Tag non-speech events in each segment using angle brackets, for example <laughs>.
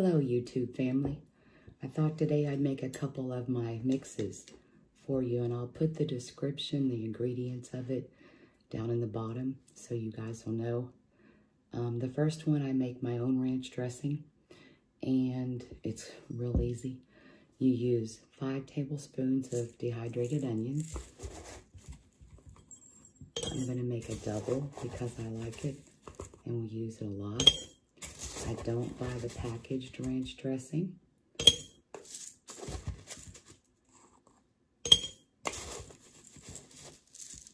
Hello, YouTube family. I thought today I'd make a couple of my mixes for you, and I'll put the description, the ingredients of it, down in the bottom so you guys will know. Um, the first one, I make my own ranch dressing, and it's real easy. You use five tablespoons of dehydrated onions. I'm going to make a double because I like it, and we use it a lot. I don't buy the packaged ranch dressing.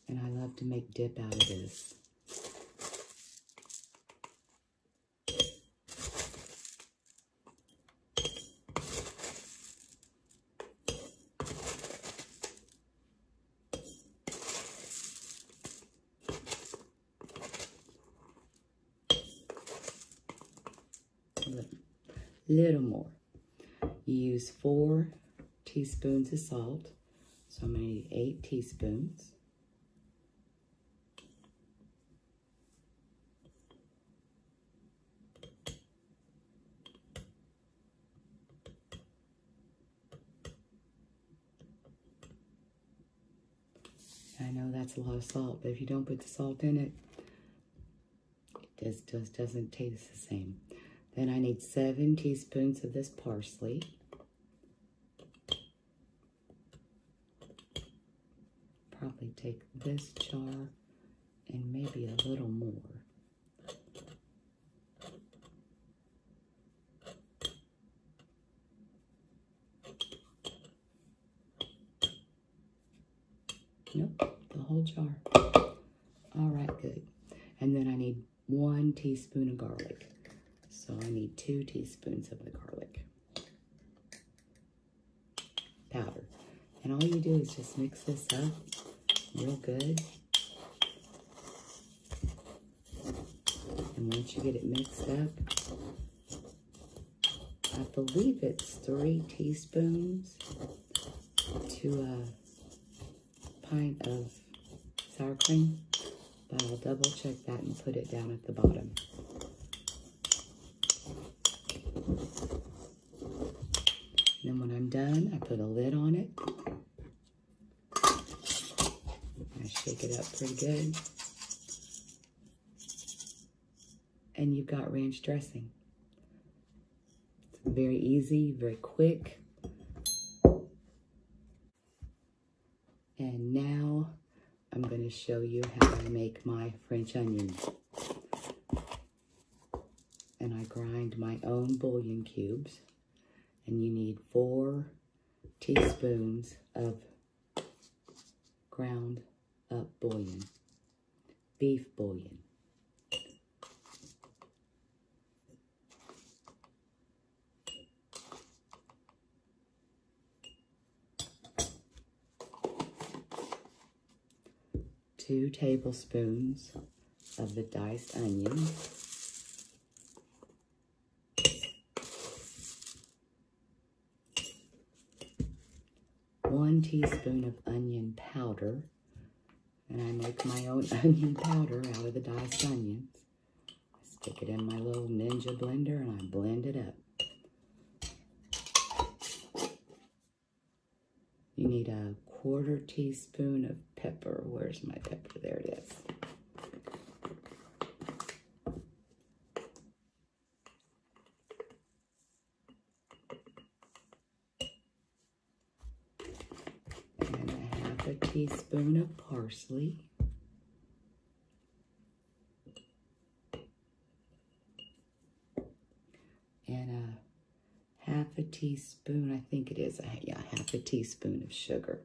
And I love to make dip out of this. Little more. You use four teaspoons of salt. So I'm going to need eight teaspoons. I know that's a lot of salt, but if you don't put the salt in it, it just, just doesn't taste the same. Then I need seven teaspoons of this parsley. Probably take this jar and maybe a little more. Nope, the whole jar. All right, good. And then I need one teaspoon of garlic. So I need two teaspoons of the garlic powder. And all you do is just mix this up real good. And once you get it mixed up, I believe it's three teaspoons to a pint of sour cream. But I'll double check that and put it down at the bottom. then when I'm done, I put a lid on it. I shake it up pretty good. And you've got ranch dressing. It's very easy, very quick. And now I'm going to show you how I make my French onions and I grind my own bouillon cubes. And you need four teaspoons of ground up bouillon, beef bouillon. Two tablespoons of the diced onion. One teaspoon of onion powder. And I make my own <laughs> onion powder out of the diced onions. I stick it in my little Ninja blender and I blend it up. You need a quarter teaspoon of pepper. Where's my pepper? There it is. A teaspoon of parsley. And a half a teaspoon, I think it is, a, yeah, half a teaspoon of sugar.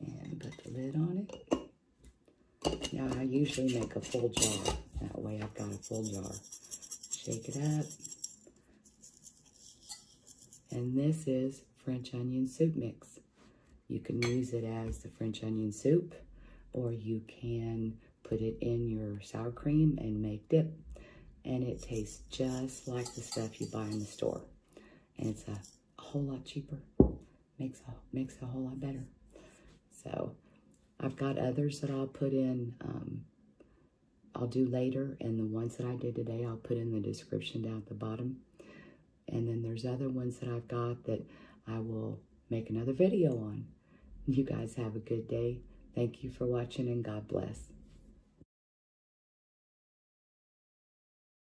And put the lid on it. Now, I usually make a full jar. That way I've got a full jar. Shake it up. And this is French onion soup mix. You can use it as the French onion soup, or you can put it in your sour cream and make dip. And it tastes just like the stuff you buy in the store. And it's a, whole lot cheaper. Makes a, makes a whole lot better. So, I've got others that I'll put in, um, I'll do later, and the ones that I did today, I'll put in the description down at the bottom. And then there's other ones that I've got that I will make another video on. You guys have a good day. Thank you for watching, and God bless.